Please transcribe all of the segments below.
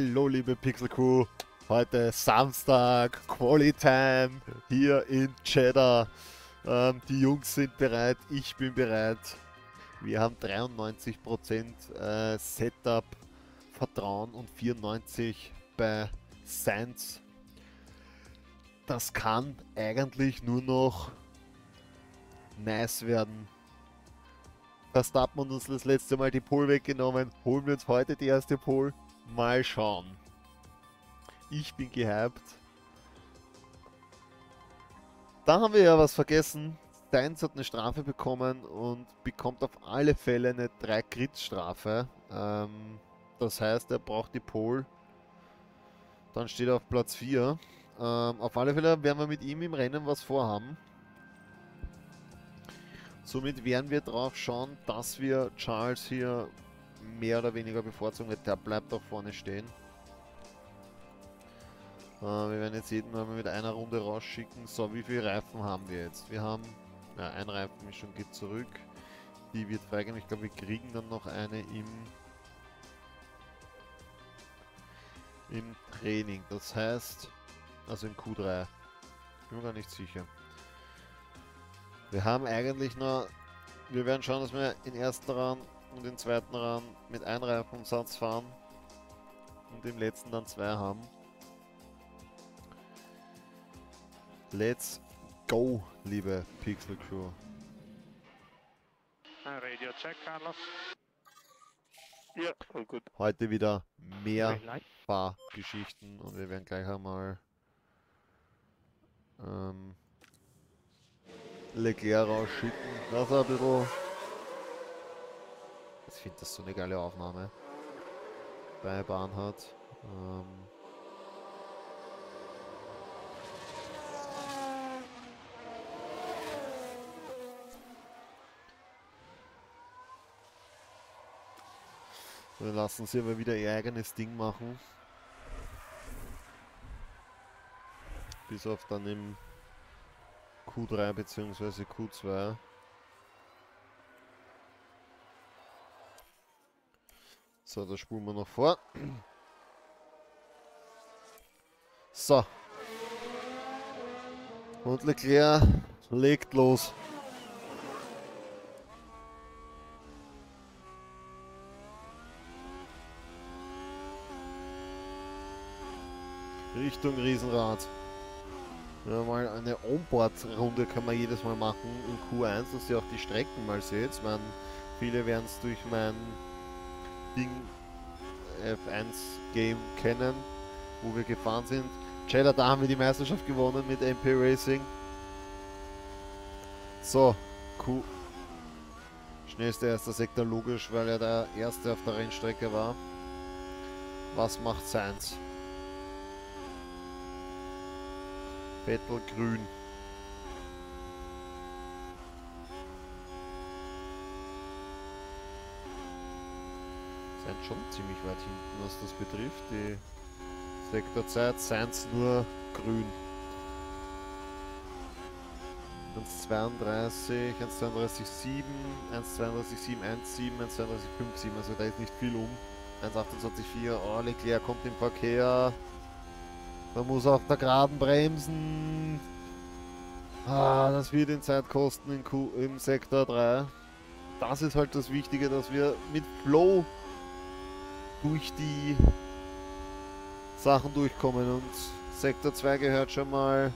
Hallo liebe Pixel Crew, heute Samstag, Quali Time hier in Cheddar. Ähm, die Jungs sind bereit, ich bin bereit. Wir haben 93% äh, Setup, Vertrauen und 94% bei Science. Das kann eigentlich nur noch nice werden. Verstappen und uns das letzte Mal die Pole weggenommen. Holen wir uns heute die erste Pole. Mal schauen. Ich bin gehypt. Da haben wir ja was vergessen. Steins hat eine Strafe bekommen und bekommt auf alle Fälle eine 3 Crit Strafe. Ähm, das heißt, er braucht die Pole. Dann steht er auf Platz 4. Ähm, auf alle Fälle werden wir mit ihm im Rennen was vorhaben. Somit werden wir darauf schauen, dass wir Charles hier mehr oder weniger bevorzugen. Der bleibt auch vorne stehen. Äh, wir werden jetzt jeden mal mit einer Runde rausschicken. So, wie viele Reifen haben wir jetzt? Wir haben, ja, ein Reifen schon geht zurück. Die wird freigeben. Ich glaube, wir kriegen dann noch eine im, im Training. Das heißt, also im Q3. Bin mir gar nicht sicher. Wir haben eigentlich nur, wir werden schauen, dass wir in ersten Rang und den zweiten Rang mit Einreifungsatz fahren und im letzten dann zwei haben. Let's go, liebe Pixel Crew. Radio check, Carlos. Ja, all gut. Heute wieder mehr Fahrgeschichten und wir werden gleich einmal ähm, Leclerc rausschicken, dass er ein bisschen ich finde das so eine geile Aufnahme bei Bahnhardt. Ähm Wir lassen sie aber wieder ihr eigenes Ding machen. Bis auf dann im Q3 bzw. Q2. So, da spulen wir noch vor. So. Und Leclerc legt los. Richtung Riesenrad. Ja, mal eine Onboard-Runde kann man jedes Mal machen in Q1, dass ihr auch die Strecken mal seht. Man, viele werden es durch mein Ding F1 Game kennen, wo wir gefahren sind. Cheddar, da haben wir die Meisterschaft gewonnen mit MP Racing. So, Q. Schnellster erster Sektor logisch, weil er der erste auf der Rennstrecke war. Was macht Sainz? Vettel grün. Sind schon ziemlich weit hinten, was das betrifft. Die Sektorzeit sind es nur grün. 1,32, 1,32,7, 1,32,7, 1,7, 1,32,5,7, also da ist nicht viel um. 1,28,4, oh Leclerc kommt im Verkehr. Man muss auf der Geraden bremsen. Ah, das wird in Zeit kosten in Q im Sektor 3. Das ist halt das Wichtige, dass wir mit Flow durch die Sachen durchkommen. Und Sektor 2 gehört schon mal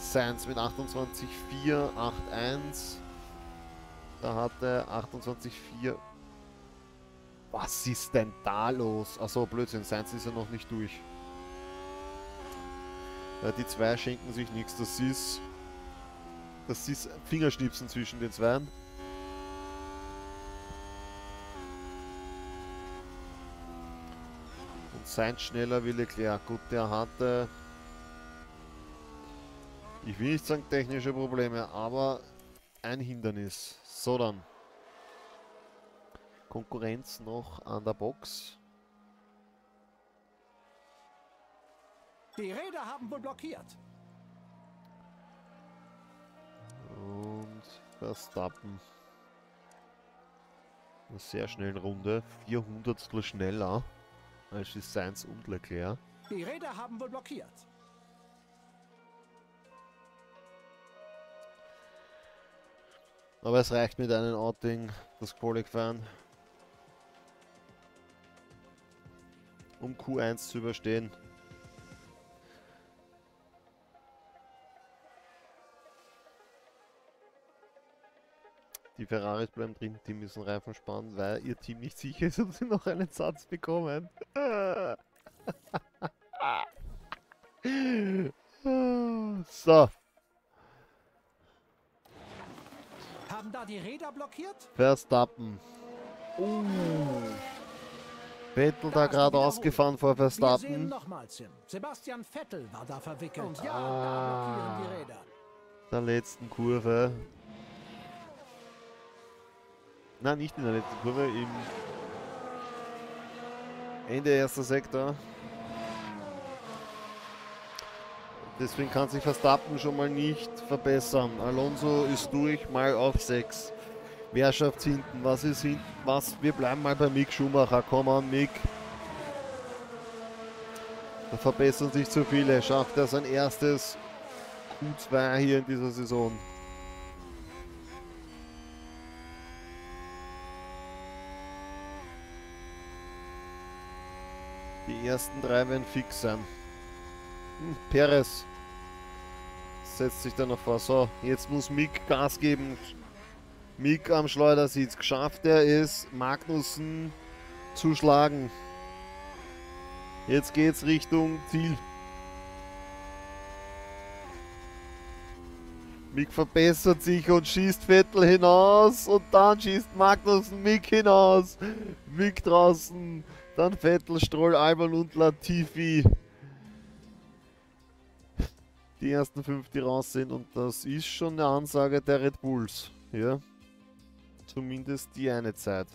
Science mit 28,481. Da hatte 28,4. Was ist denn da los? Achso, Blödsinn, Science ist ja noch nicht durch. Ja, die zwei schenken sich nichts. Das ist. Das ist Fingerschnipsen zwischen den Zweien. Sein schneller wie Leclerc. Gut, der hatte, ich will nicht sagen technische Probleme, aber ein Hindernis. So dann. Konkurrenz noch an der Box. Die Räder haben wohl blockiert. Und Verstappen. Eine sehr schnelle Runde. 400 schneller als ist Sainz und Leclerc. Die Räder haben wohl blockiert. Aber es reicht mit einem Outing, das Qualifying, um Q1 zu überstehen. Die Ferraris bleiben drin, die müssen Reifen sparen, weil ihr Team nicht sicher ist, ob sie noch einen Satz bekommen. so, Haben da die Räder blockiert? Verstappen. Uh. Vettel da gerade ausgefahren vor Wir sehen Verstappen. nochmals hin. Sebastian Vettel war da verwickelt. Und ja, Ah. da blockieren die Räder. Der letzten Kurve. Nein, nicht in der letzten Kurve, im Ende erster Sektor. Deswegen kann sich Verstappen schon mal nicht verbessern. Alonso ist durch, mal auf 6. Wer schafft hinten? Was ist hinten? Was? Wir bleiben mal bei Mick Schumacher. Komm an, Mick. Da verbessern sich zu viele. Schafft er sein erstes Q2 hier in dieser Saison. Ersten drei werden fix sein. Hm, Perez setzt sich da noch vor. So, jetzt muss Mick Gas geben. Mick am Schleudersitz. Geschafft er es, Magnussen zu schlagen. Jetzt geht's Richtung Ziel. Mick verbessert sich und schießt Vettel hinaus und dann schießt Magnussen Mick hinaus. Mick draußen, dann Vettel, Stroll, Albon und Latifi. Die ersten fünf, die raus sind und das ist schon eine Ansage der Red Bulls. Ja, zumindest die eine Zeit.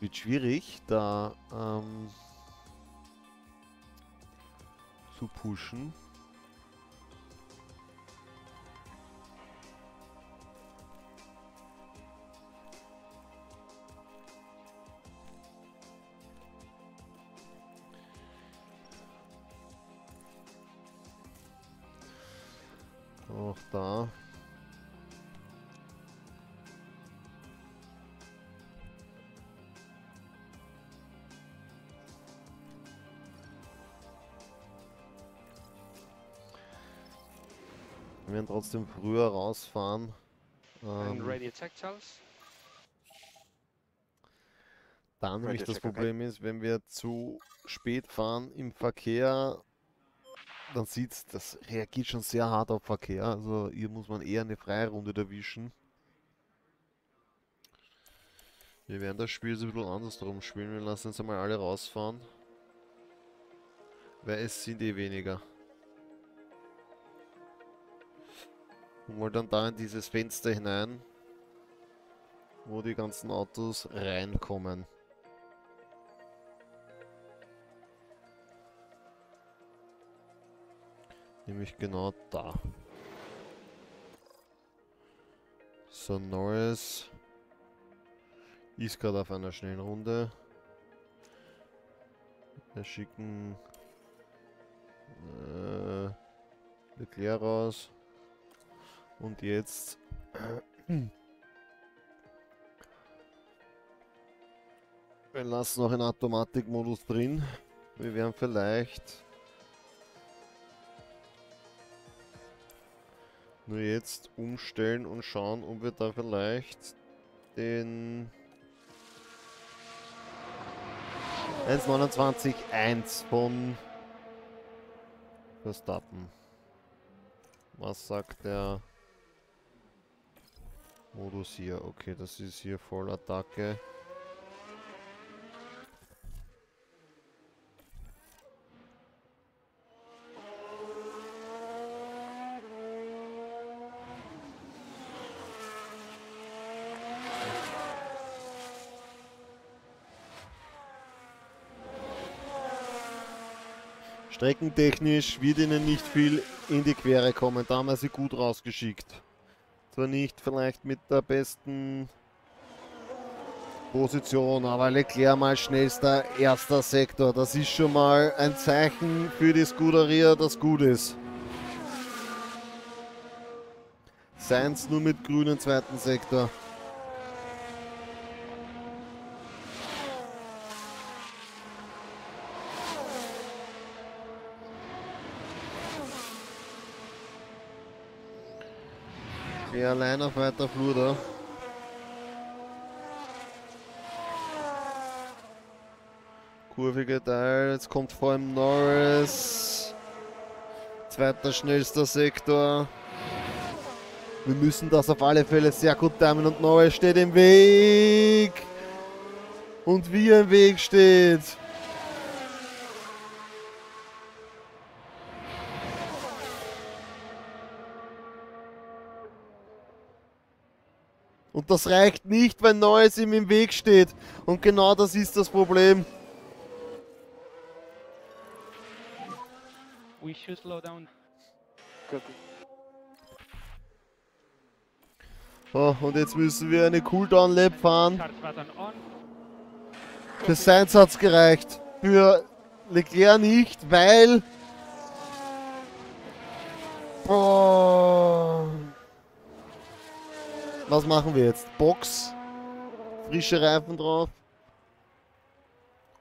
Wird schwierig, da ähm, zu pushen. Trotzdem früher rausfahren. Ähm, ready attack, Charles. dann nämlich das. Problem ist, wenn wir zu spät fahren im Verkehr, dann sieht's, das reagiert schon sehr hart auf Verkehr. Also hier muss man eher eine freie Runde erwischen. Wir werden das Spiel so ein bisschen andersrum spielen. Wir lassen jetzt einmal alle rausfahren. Weil es sind eh weniger. Und wollen dann da in dieses Fenster hinein, wo die ganzen Autos reinkommen. Nämlich genau da. So, Norris ist gerade auf einer schnellen Runde. Wir schicken äh, Leclerc raus. Und jetzt wir lassen noch einen Automatikmodus drin. Wir werden vielleicht nur jetzt umstellen und schauen, ob wir da vielleicht den 1.29.1 von Verstappen. Was sagt der Modus hier? Okay, das ist hier Vollattacke. Streckentechnisch wird ihnen nicht viel in die Quere kommen. Da haben wir sie gut rausgeschickt. Zwar nicht vielleicht mit der besten Position, aber Leclerc mal schnellster erster Sektor. Das ist schon mal ein Zeichen für die Scuderia, das gut ist. Seins nur mit grünen zweiten Sektor. Ja, allein auf weiter Flur da. Kurvige Teil, jetzt kommt vor allem Norris. Zweiter schnellster Sektor. Wir müssen das auf alle Fälle sehr gut timen und Norris steht im Weg. Und wie im Weg steht. Und das reicht nicht, wenn Neues ihm im Weg steht. Und genau das ist das Problem. We should slow down. So, und jetzt müssen wir eine Cooldown-Lap fahren. Für Sainz hat es gereicht. Für Leclerc nicht, weil... Boah. Was machen wir jetzt? Box? Frische Reifen drauf?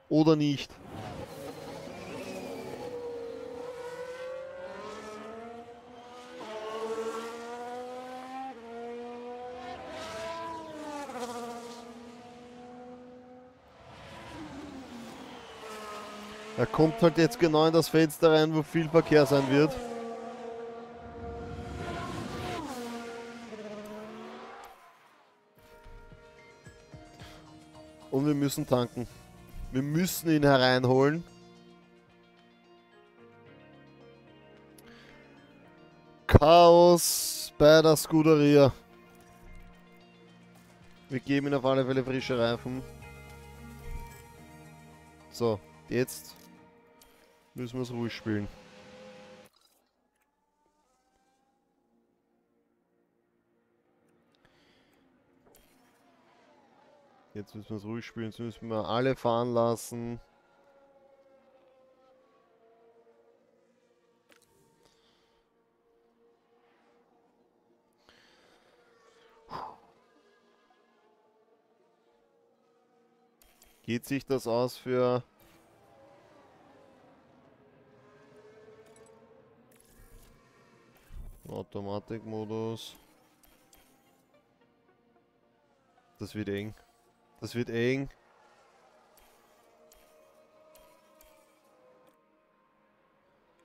Oder nicht? Er kommt halt jetzt genau in das Fenster rein, wo viel Verkehr sein wird. Wir müssen tanken. Wir müssen ihn hereinholen. Chaos bei der Scuderia. Wir geben ihm auf alle Fälle frische Reifen. So, jetzt müssen wir es ruhig spielen. Jetzt müssen wir es ruhig spielen, jetzt müssen wir alle fahren lassen. Geht sich das aus für... Automatikmodus. Das wird eng. Das wird eng.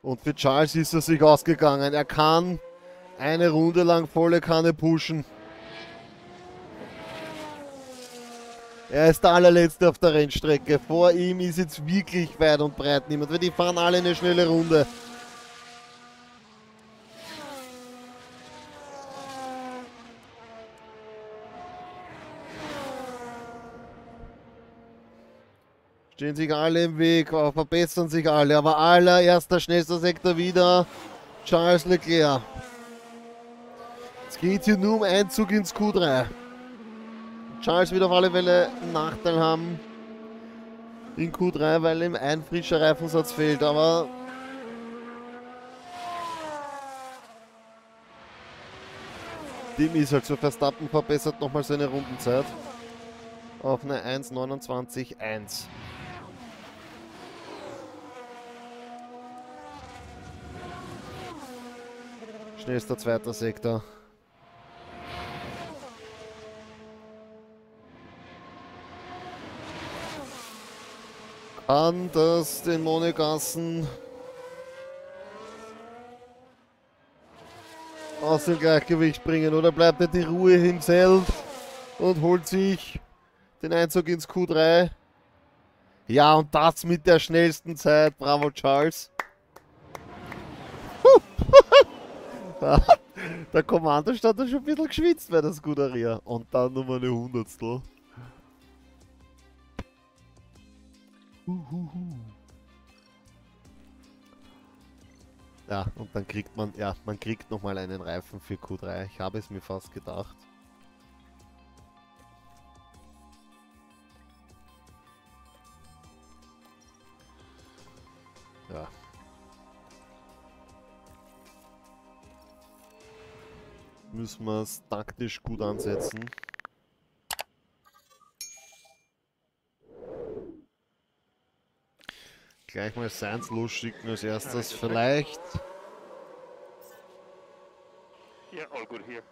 Und für Charles ist er sich ausgegangen. Er kann eine Runde lang volle Kanne pushen. Er ist der allerletzte auf der Rennstrecke. Vor ihm ist jetzt wirklich weit und breit niemand, weil die fahren alle eine schnelle Runde. Stehen sich alle im Weg, verbessern sich alle. Aber allererster, schnellster Sektor wieder Charles Leclerc. Es geht hier nur um Einzug ins Q3. Charles wird auf alle Fälle einen Nachteil haben in Q3, weil ihm ein frischer Reifensatz fehlt. Aber dem ist halt so. Verstappen verbessert nochmal seine Rundenzeit auf eine 1,29,1. Schnellster zweiter Sektor. Kann das den Monegassen aus dem Gleichgewicht bringen oder bleibt er die Ruhe himself und holt sich den Einzug ins Q3? Ja, und das mit der schnellsten Zeit. Bravo, Charles. Der Kommando stand da schon ein bisschen geschwitzt bei der Scuderia. Und dann nochmal eine Hundertstel. Ja, und dann kriegt man, ja, man kriegt nochmal einen Reifen für Q3. Ich habe es mir fast gedacht. Müssen wir es taktisch gut ansetzen. Gleich mal Science losschicken als erstes. Vielleicht. Yeah, all good here.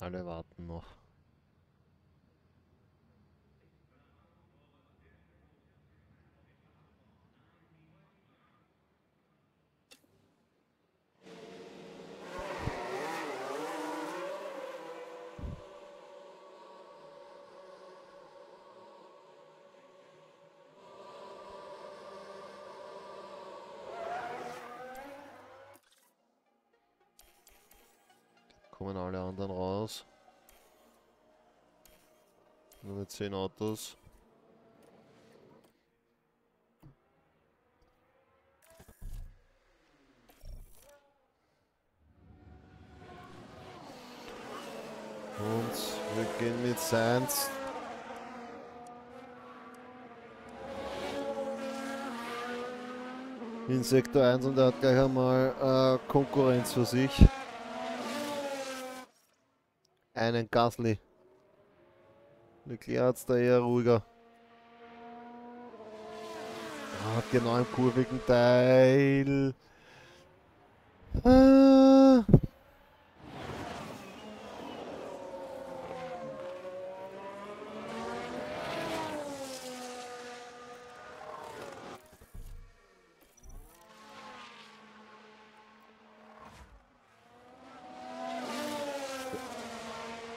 Alle warten noch. Kommen alle anderen raus. Nur mit 10 Autos. Und wir gehen mit Science. In Sektor 1 und er hat gleich einmal äh, Konkurrenz für sich. Einen Gasly. Leclerc da eher ruhiger. Ah, genau im kurvigen Teil. Ah.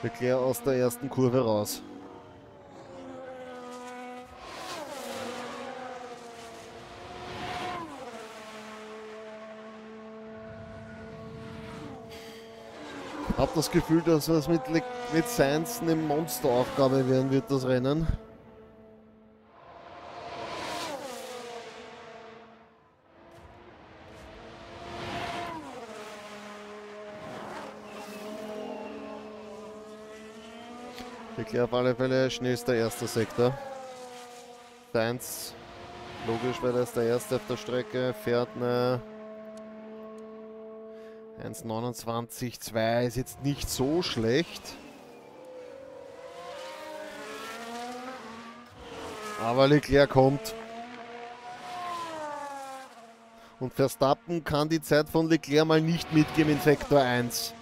Leclerc aus der ersten Kurve raus. Hab das Gefühl, dass es mit, Le mit Sainz eine Monsteraufgabe werden wird, das Rennen. Leclerc auf alle Fälle schnellster erster Sektor. Sainz, logisch, weil er ist der erste auf der Strecke, fährt eine 1,29,2 ist jetzt nicht so schlecht. Aber Leclerc kommt. Und Verstappen kann die Zeit von Leclerc mal nicht mitgeben in Sektor 1.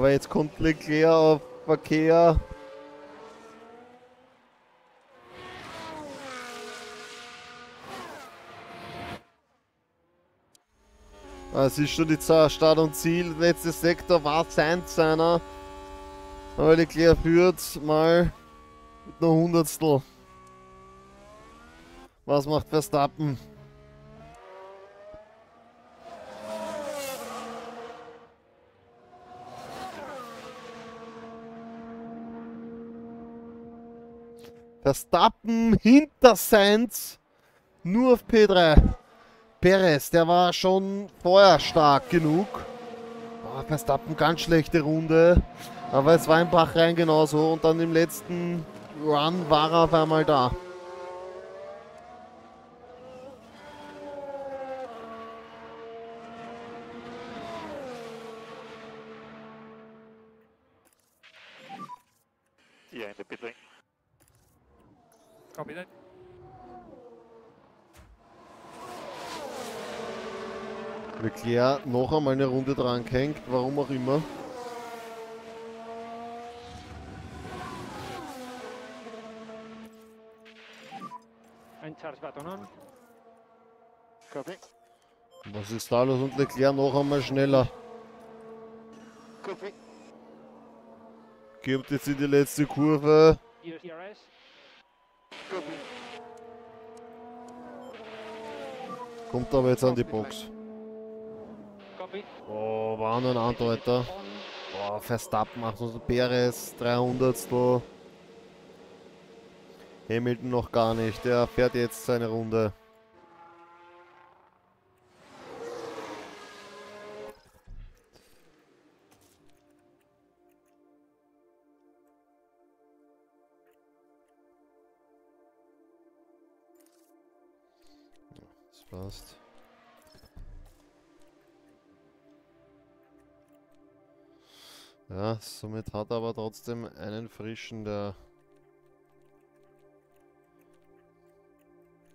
Aber jetzt kommt Leclerc auf Verkehr. Es ist schon die Start und Ziel. Letztes Sektor war sein seiner. Aber Leclerc führt mal mit einer Hundertstel. Was macht Verstappen? Verstappen hinter Sainz. Nur auf P3. Perez, der war schon vorher stark genug. Oh, Verstappen, ganz schlechte Runde. Aber es war im Bach rein genauso. Und dann im letzten Run war er auf einmal da. Yeah, in the pit. Copy that. Leclerc noch einmal eine Runde dran gehängt, warum auch immer. Ein Charge button on. Copy. Was ist da los? Und Leclerc noch einmal schneller. Copy. Gibt jetzt in die letzte Kurve. Kommt aber jetzt an die Box. Oh, war noch ein Andeuter. Boah, Verstappen macht uns Perez, 300. Hamilton noch gar nicht, der fährt jetzt seine Runde. Ja, somit hat er aber trotzdem einen frischen der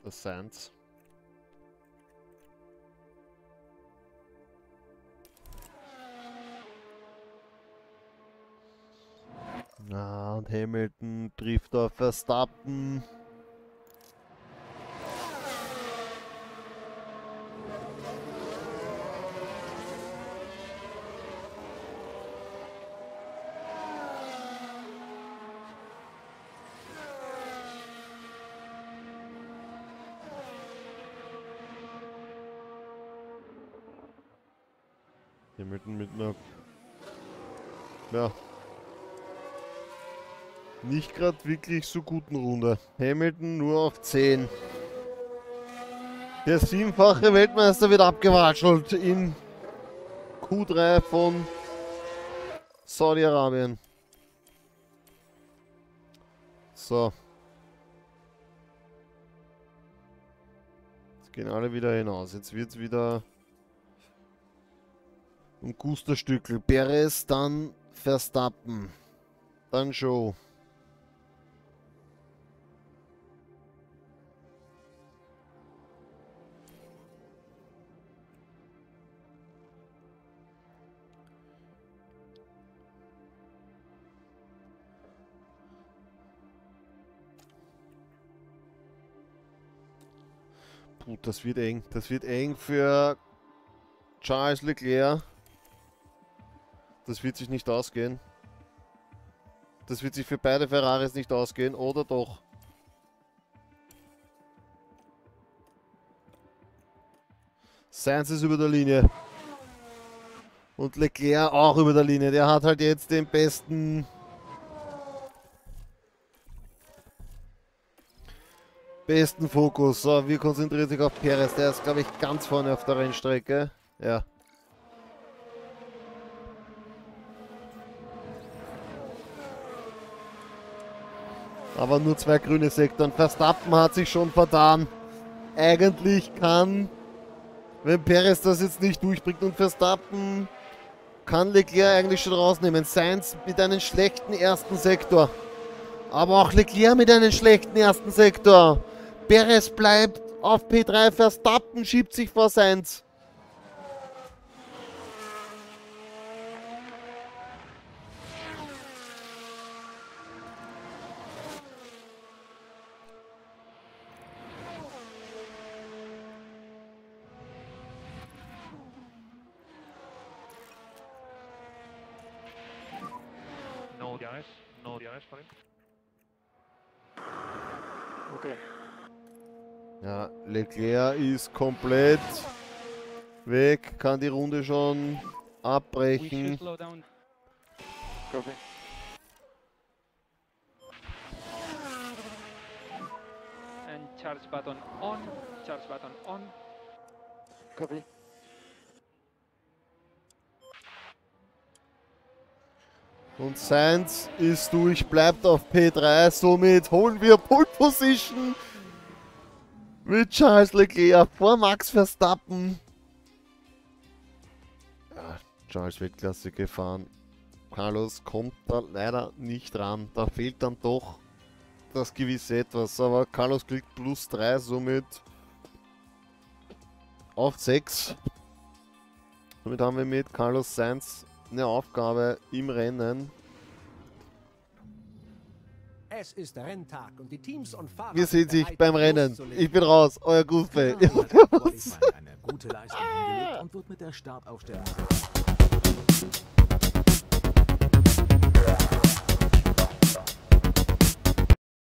Sands. Na, und Hamilton trifft auf Verstappen. Hamilton mit einer ja nicht gerade wirklich so guten Runde. Hamilton nur auf 10. Der siebenfache Weltmeister wird abgewatschelt in Q3 von Saudi-Arabien. So. Jetzt gehen alle wieder hinaus. Jetzt wird es wieder um Gusterstückel. Perez, dann Verstappen. Dann Show. Puh, das wird eng. Das wird eng für Charles Leclerc. Das wird sich nicht ausgehen. Das wird sich für beide Ferraris nicht ausgehen, oder doch? Sainz ist über der Linie. Und Leclerc auch über der Linie. Der hat halt jetzt den besten... Besten Fokus. So, wir konzentrieren sich auf Perez. Der ist, glaube ich, ganz vorne auf der Rennstrecke. Ja. Aber nur zwei grüne Sektoren. Verstappen hat sich schon vertan. Eigentlich kann, wenn Perez das jetzt nicht durchbringt und Verstappen, kann Leclerc eigentlich schon rausnehmen. Sainz mit einem schlechten ersten Sektor. Aber auch Leclerc mit einem schlechten ersten Sektor. Perez bleibt auf P3. Verstappen schiebt sich vor Sainz. No DRS. No DRS for him. Okay. Ja, Leclerc ist komplett weg, kann die Runde schon abbrechen. Copy. And charge button on. Charge button on. Copy. Und Sainz ist durch, bleibt auf P3. Somit holen wir Pole Position mit Charles Leclerc vor Max Verstappen. Ja, Charles Weltklasse gefahren. Carlos kommt da leider nicht ran. Da fehlt dann doch das gewisse Etwas. Aber Carlos kriegt plus 3, somit auf 6. Somit haben wir mit Carlos Sainz eine Aufgabe im Rennen. Es ist Renntag und die Teams und Fahrer Wir sehen sich beim Rennen. Ich bin raus, euer Goofy. Qualifying eine gute Leistung hingelegt und wird mit der Startaufstellung